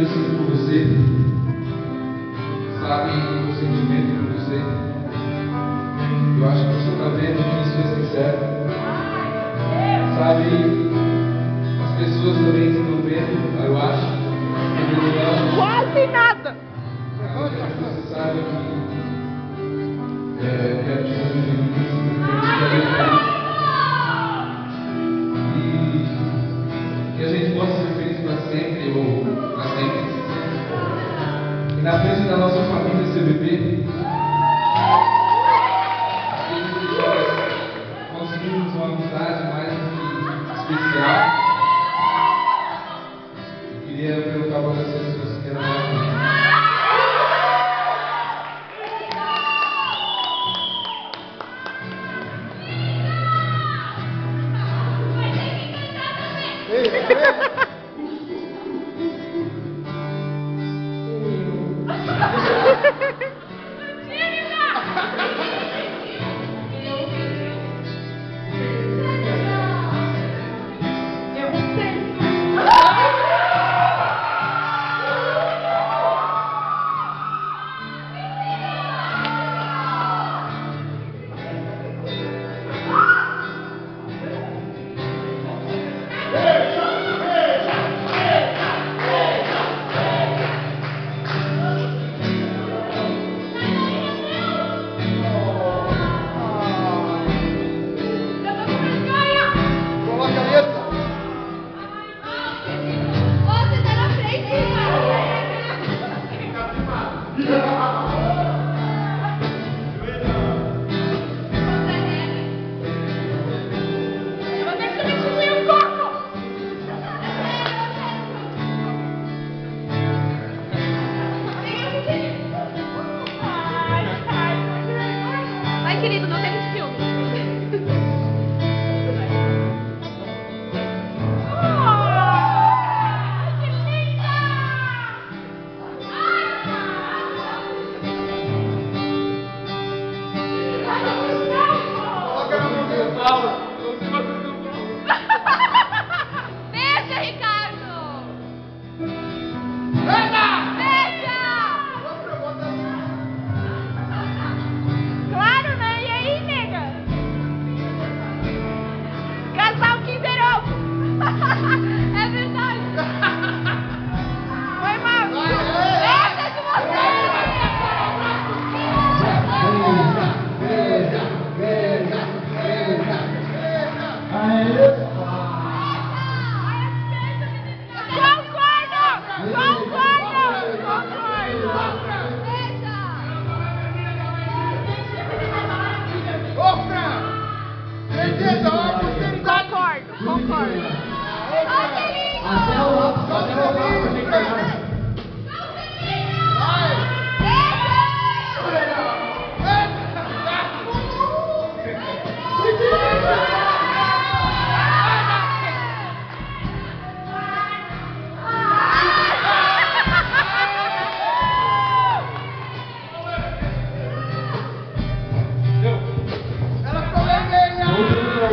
eu sinto por você, sabe o sentimento que você. do CBB. Conseguimos uma amizade mais.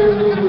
Hallelujah.